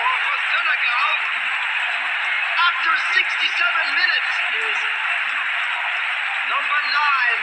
Goal Senegal after 67 minutes is number nine.